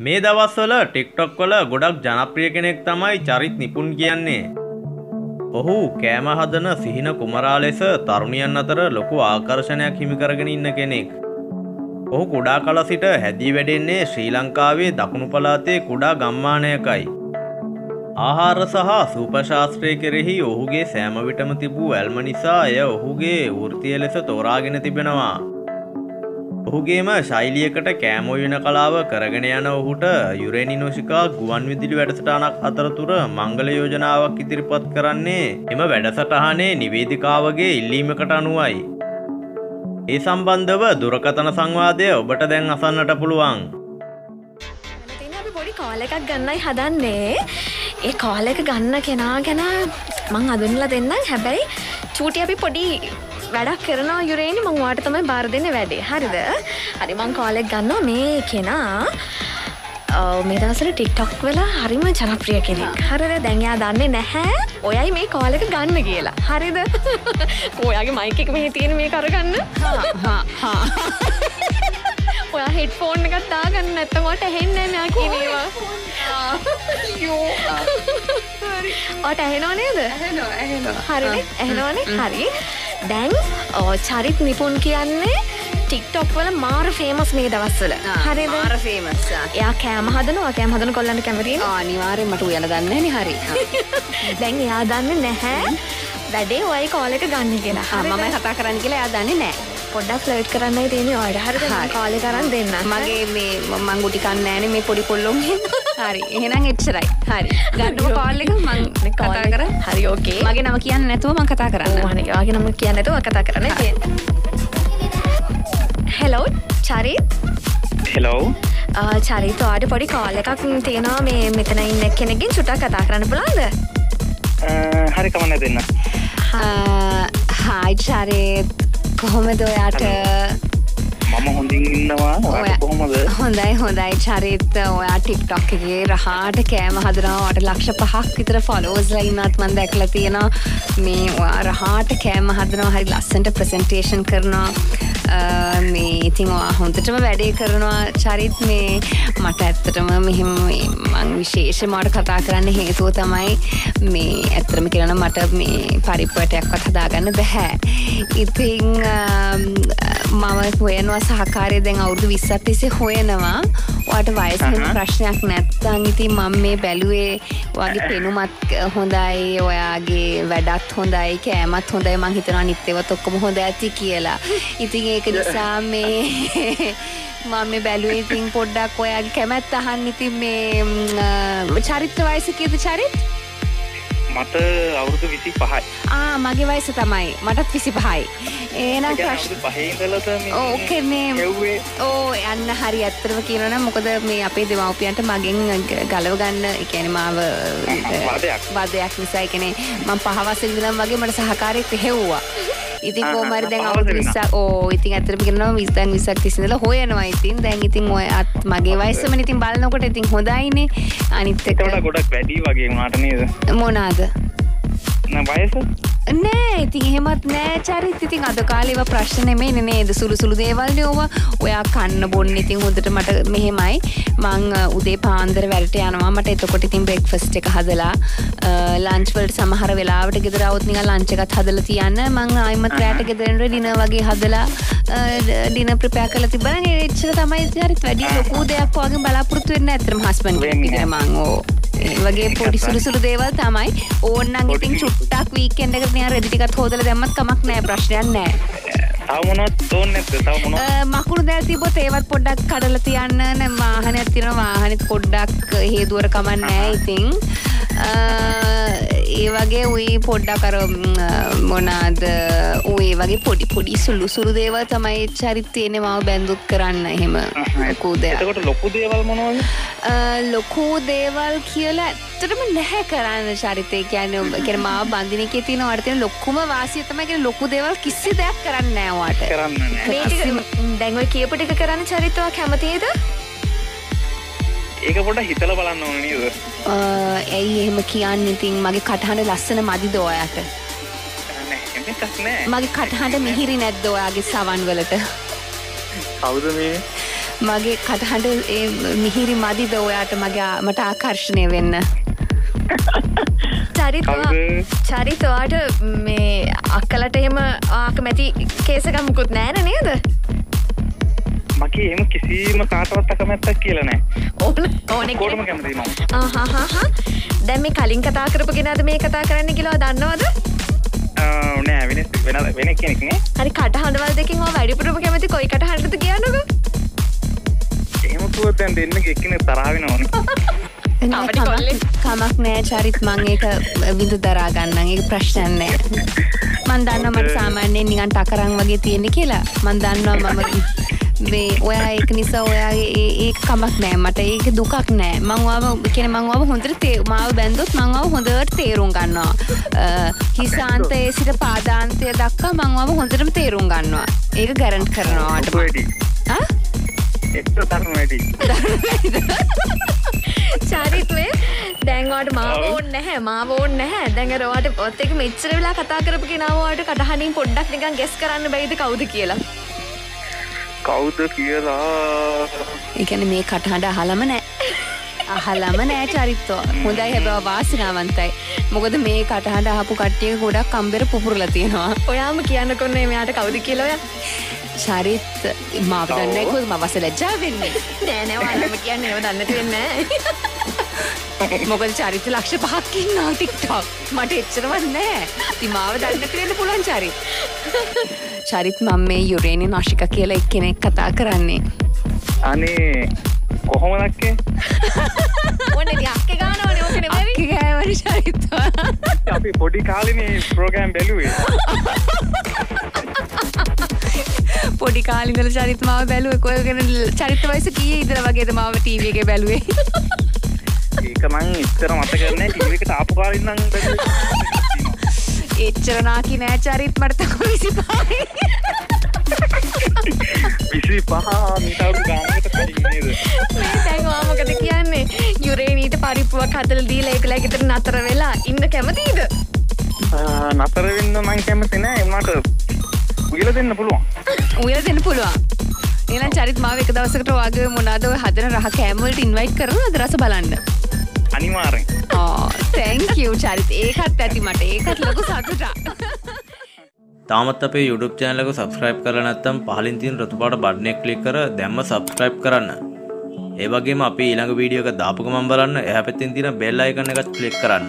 මේ දවස්වල ටික්ටොක් වල ගොඩක් ජනප්‍රිය කෙනෙක් තමයි චරිත් නිපුන් කියන්නේ. ඔහු කෑම හදන සිහින කුමරා ලෙස තරුණියන් අතර ලොකු ආකර්ෂණයක් හිමිකරගෙන ඉන්න කෙනෙක්. ඔහු කුඩා කල සිට හැදී වැඩෙන්නේ ශ්‍රී ලංකාවේ දකුණු පලාතේ කුඩා ගම්මානයකයි. ආහාර සහ සූපශාස්ත්‍රය කෙරෙහි ඔහුගේ සෑමවිටම තිබූ ඇල්ම නිසා එය ඔහුගේ වෘතිය ලෙස තෝරාගෙන තිබෙනවා. ඔහුගේම ශෛලියකට කෑමොයන කලාව කරගෙන යන ඔහුට යුරේනි නොෂිකා ගුවන් විදිලි වැඩසටානක් අතරතුර මංගල යෝජනාවක් ඉදිරිපත් කරන්නේ එම වැඩසටහනේ නිවේදිකාවගේ ඉල්ලීමකට අනුවයි. ඒ සම්බන්ධව දුරකතන සංවාදය ඔබට දැන් අසන්නට පුළුවන්. අපි පොඩි කාල එකක් ගන්නයි හදන්නේ ඒ කාල එක ගන්න කෙනා ගැන මං අදුන්නල දෙන්න හැබැයි චූටි අපි පොඩි වැඩක් කරන යුරේනි. මං වාට තමයි බාර දෙන්න වැඩේ. හරිද? හරි මං කාලෙක් ගන්න මේ කෙනා මේ දවසල ටික්ටොක් වෙලා හරිම ජනප්‍රිය කෙනෙක්. හරිද? දැන්යා දන්නේ නැහැ. ඔයයි මේ කාලෙක ගන්න කියලා. හරිද? ඔයාගේ මයික එක මෙහි තියෙන මේ කරගන්න ඔයා හෙට ෆෝන් එකත් දාගන්න නැත්තමට ඇහෙන්න නෑ කිවවා ඔට ඇහෙනෝ නේද? හරි ඇහෙනවානේ? හරි දැන් චරිත් නිපුන් කියන්නේ ටික්ටොක් වල මාර ෆේමස් මේ දවස්සල හරි මාර ෆේමස් එයා කෑම හදනවා කෑම හදන කොල්ලන්න කැමති අනිවාරෙන් මට උයල දන්න හරි. දැන් එයා දන්න නැහැ. වැඩේ ඔයි කෝලක ගන්න කියලා. මම කතා කරන්න කියලා එයා දන්නේ නෑ පොඩ්ඩක් ෆ්ලට් කරන්න තියෙන අඩ හර. කාල කරන්න දෙන්න මගේ මේ මංගුටි කන්නෑන මේ පොඩි කොල්ලොම් හරි එහෙනම් එච්චරයි. හරි. ගන්නම කාල්ලක මං කතා කර. හරි ඕකේ මගේ නම කියන්න නැතුව මං කතා කරන්න. මනගේ නම කියන්නතුව කතා කරන හෙලෝ චරිත්? හෙලෝ චරිතවාට පොඩි කාල එකක් තියෙනවා. මේ මෙතන ඉන්න කෙනෙකින් චුටක් කතා කරන්න පුළාද හරි කමන්න දෙන්න. හායි චරිත්. කොහොමද ඔයාට මම හොඳින් ඉන්නවා. කොහොමද? හොඳයි හොඳයි. චරිත ඔයා ටික්ටොක් එකේ රහාට කෑම හදනවාට ලක්ෂ පහක් විතර ෆොලෝස්ලා ඉන්නත් මන් දැකලා තියෙනවා. මේ ඔයා රහාට කෑම හදනවා. හරි ලස්සන්ට ප්‍රසන්ටේෂන් කරනවා මේ ඉතින් හොඳටම වැඩේ කරනවා චරිත්. මේ මට ඇත්තටම මෙහෙම මං විශේෂ මට කතා කරන්න හේතුව තමයි මේ ඇත්තරම කරන මට මේ පරිප්පටයක්වත් හදාගන්න බැහැ. ඉතිං මම හොයනවා සහකාරය. දැන් අවුරුදු විස්සත් තිසේ හොයනවා. වාට වයසම ප්‍රශ්නයක් නැත්තං ඉතින් මම මේ බැලුවේ වගේ පෙනුමත් හොඳයි ඔයාගේ වැඩත් හොඳයි කෑමත් හොඳයි මං හිතනවා නිත්තේවත් ඔක්කොම හොඳ ඇති කියලා. ඉතින් ඒක නිසා මේ මම මේ බැලුවේ ඉතින් පොඩ්ඩක් ඔයාගේ කැමැත්ත අහන්න ඉතින් මේ චරිත්‍ර වයස කීයද චරිත් මට අවුරුදු විසි පහයි ආ මගේ වයස තමයි. මටත් විසි පහයි ඒනම් ඕකේ මේ ඕ යන්න හරි ඇත්තරම කියනන මොකද මේ අපේ දෙමවපියන්ට මගෙන් ගලව ගන්න එකන මාව වදයක්. නිසා. එකනේ මං පහවසල් දම් වගේ මට සහකාරයක් හෙව්වා ඉතින් කෝමරි දැන් අවුරුදු 20 ඕ ඉතින් ඇත්තටම කියනවා 20 දැන් 20ක් තිස්සේ ඉඳලා හොයනවා ඉතින් දැන් ඉතින් ඔය අත් මගේ වයසම ඉතින් බලනකොට ඉතින් හොඳයිනේ අනිත් එක ගොඩක් වැඩි වගේ වුණාට නේද මොනාද වයස නෑ ඉතින් එහෙමත් නෑ. චරිත් ඉතින් අද කාලේව ප්‍රශ්න නෙමෙයි නේද? සුළු සුළු දේවල් නේ ඔයා කන්න බොන්න ඉතින් හොඳට මට මෙහෙමයි. මං උදේ පාන්දර වැඩට යනවා. මට එතකොට ඉතින් බ්‍රෙක්ෆාස්ට් එක හදලා ලන්ච් වලට සමහර වෙලාවට ගෙදර આવුත් නිකන් ලන්ච් එකත් හදලා තියන්න. මං ආයිමත් රැට ගෙදර එන්න ඩිනර් වගේ හදලා ඩිනර් ප්‍රිපෙයාර් කරලා තිබ්බනම් එච්චර තමයි චරිත් වැඩි ලොකු දෙයක් වගේ බලාපොරොත්තු වෙන්නේ නැත්තරම හස්බන්ඩ් කෙනෙක් විදිහට මං ඕ වගේ පොඩි සුළු සුළු දේවල් තමයි. ඕන්නම් ඉතින් චුට්ටක් වීකෙන්ඩ් එකට නිකන් රෙදි ටිකක් හොදලා දැම්මත් කමක් නැහැ ප්‍රශ්නයක් නැහැ තව මොනවත් ඕනේ නැද්ද තව මොනවද? මකුණු දැල් තිබ්බොත් ඒවත් පොඩ්ඩක් කඩලා තියන්න. නෑ වාහනයක් තියෙනවා. වාහනෙත් පොඩ්ඩක් හේදුවර කමක් නැහැ ඉතින් ඒ වගේ උයි පොඩ්ඩක් අර මොනාද ඔය වගේ පොඩි පොඩි සුළු සුළු දේවල් තමයි චරිත තියෙන්නේ මාව බැඳුත් කරන්න එහෙම. එතකොට ලොකු දේවල් මොනවද? ලොකු දේවල් කියලා ඇත්තටම නැහැ කරන්න චරිතය කියන්නේ ඔබ කියන්නේ මාව බඳින එකේ තියෙන වට තියෙන ලොකුම වාසිය තමයි කියන්නේ ලොකු දේවල් කිසි දෙයක් කරන්නේ නැහැ වාට. කරන්න නැහැ. මේ ටික දැන් ඔය කියපු ටික කරන්න චරිතව කැමතිද? ඒක පොඩ හිතල බලන්න ඕන නේද? ඇයි එහෙම කියන්න? ඉතින් මගේ කටහඬ ලස්සන මදිද ඔයාට? මගේ කටහඬ මිහිරි නැද්ද ඔයාගේ සවන් වලට? කවුද මේ? මගේ කටහඬ ඒ මිහිරි මදිද ඔයාට? මගේ මට ආකර්ශණය වෙන්න? චරිතවාට මේ අක්කලට එහෙම ආක මැති කේසකම්මුකුත් නෑන නේද මගේ එම කිසිීම කාටවත් අකමැත්තක් කියල නෑ. ඕන ඕන කෝටම කැමති නවා ආහහහා දැම් මේ කලින් කතා කරපු ගෙනද මේ කතා කරන්න කියලා දන්නවද? නෑ වෙන වෙන වෙන කෙනෙක්නේ හරි කටහඬවල් දෙකින් ෝ වැඩිපුරම කැමති කොයි කටහටද කියන්නක එහෙමකුව දැන් දෙන්න එක්කන තරාවෙන ඕන. කමක්- නෑ චරිත් මං ඒක විඳ දරාගන්න ඒ ප්‍රශ්නයන්නෑ මන් දන්න මට සාමාන්‍යයෙන් නිගන් ටකරං වගේ තියෙන කියලා. මන් දන්නවා මම මේ ඔයා ඒක නිසා ඔයාගේ ඒ- කමක් නෑ. මට ඒක දුකක් නෑ. මංවාව කියන මංවාව හොඳට තේ මාව බැන්දොත් මංවාව හොඳට තේරුම් ගන්නවා. හිසාන්තයේ සිට පාදාන්තය දක්කා මංවාව හොඳටම තේරුම් ගන්නවා. ඒක ගැරන්ට් කරනවාට වැඩි එක්ත තරන වැඩි චරිත්වේ දැන්වාට මාව ඔව්. ඕන්න නැහැ. මාව ඕන්න නැහැ. දැඟරවාට පොත් එක මෙච්චර වෙලා කතා කරපු කෙනාවට කටහනින් පොඩ්ඩක් නිකන් ගෙස් කරන්න බැයිද කවුද කියලා කවුද කියලා. ඒකැන මේ කටහඬ අහලම නෑ. අහලම නෑ චරිත්ව හොඳයි හැබව වාසිනාවන්තයි. මොකද මේ කටහඬ අහපු කට්ටිය ගොඩක් කම්බෙර පුපුරල තියෙනවා. ඔයාම කියන්න කොන්නේ මෙයාට කවුද කියලොය චරිත් මාව දන්නයකොත් මවස ලැජ්ජා වෙන්නේ? නෑනෑවාලම කියන්න ඒව දන්නට වෙන්න මොකද චරිත ලක්ෂ පහක්කින්නවා ටික්ටොක් මට එච්චරවත් නෑ තිමාව දන්න කරන්න පුළන් චරිත්. චරිත් මං මේ යුරේණි නොශික කියලා එක්කෙනෙක් කතා කරන්නේ. අනේ කොහොම දක්කේ ඔන්න යක්ක ගානවන ඕකන මැවි අක්කි ගෑවරි චරිත්වා අපි පොඩි කාලිනේ ප්‍රෝගෑම් බැලුවේ. පොඩි කාලිඳල චරිත මාව බැලුව කොයගෙන චරිත වයස කිය ඉදර වගේද? මාව ටීවගේ බැලුවේ ඒක මං ඉත්තර මත කරන ටීවකට ආපු කාලින්නම් එච්චරනාකි නෑ චරිත් මටතක විසි පායි විසි පහ මිටවරු ගාමකට කලින්නේද තැන්වාමකද කියන්නේ? යුරේනීට පරිපුුවක් හතල දී ඒකල ගෙතර නතර වෙලා ඉන්න කැමතිීද? නතර වෙන්න මං කැමති නෑ. එමට උගල දෙන්න පුළුවන්. උයල දෙන්න පුළුවන්. එනම් චරිත් මාව එක දවසකට වගේ මොනාදව හදන රහ කෑමවලට ඉන්වයිට් කරන අද රස බලන්න අනිවාරෙන් තැංකව චරිත ඒකත් ඇති මට. ඒකත් ලොකු සතුටා තාමත් අපේ YouTube channel එක subscribe කරලා නැත්නම් පහලින් තියෙන රතු පාට බටන් එක click කර දැම්ම subscribe කරන්න. ඒ වගේම අපි ඊළඟ වීඩියෝ එක දාපු ගමන් බලන්න. එහා පැත්තෙන් තියෙන bell icon එකත් click කරන්න.